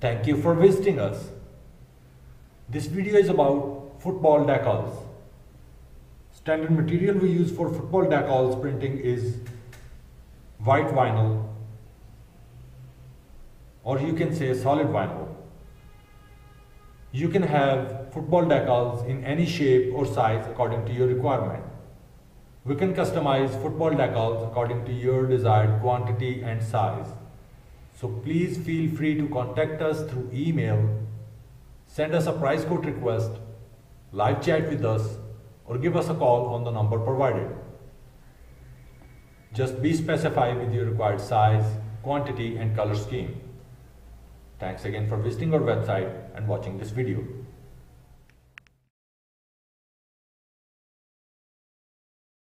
Thank you for visiting us. This video is about football decals. Standard material we use for football decals printing is white vinyl or you can say solid vinyl. You can have football decals in any shape or size according to your requirement. We can customize football decals according to your desired quantity and size. So please feel free to contact us through email, send us a price quote request, live chat with us, or give us a call on the number provided. Just be specified with your required size, quantity, and color scheme. Thanks again for visiting our website and watching this video.